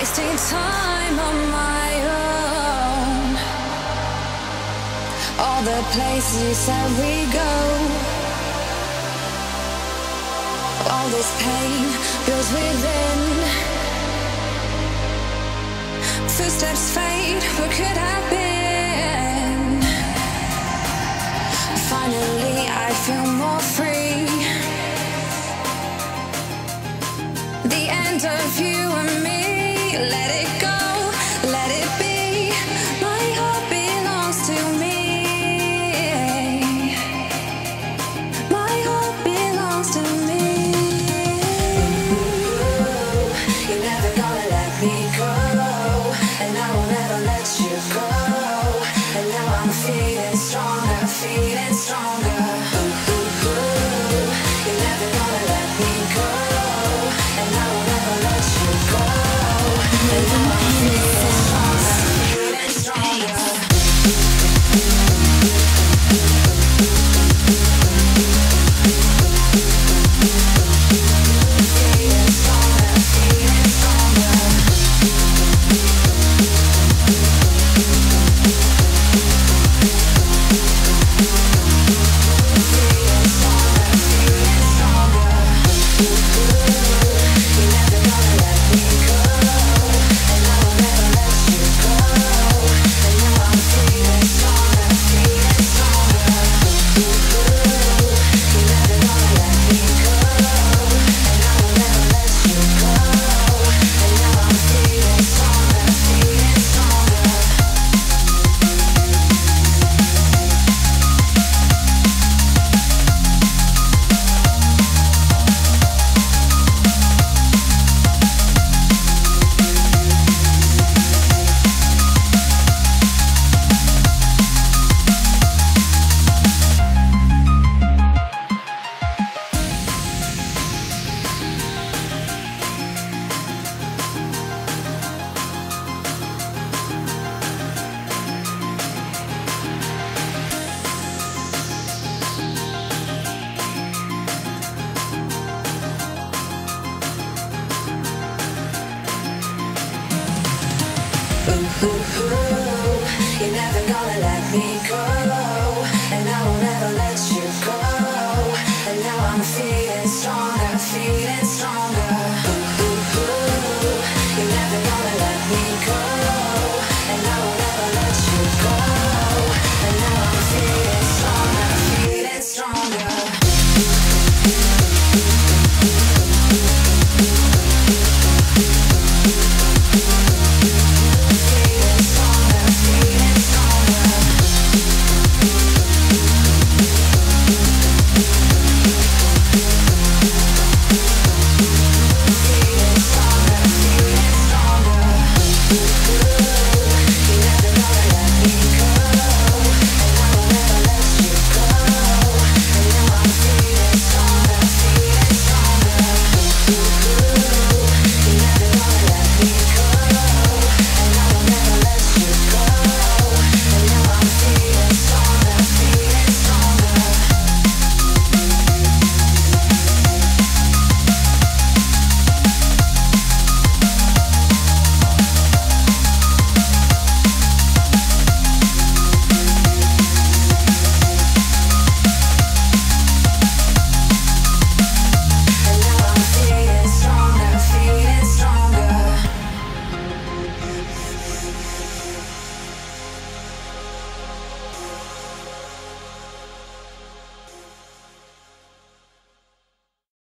wasting time on my own. All the places that we go, all this pain builds within. Footsteps fade, what could have been? Finally, I feel more free. The end of you. ooh, ooh, ooh, you're never gonna let me go.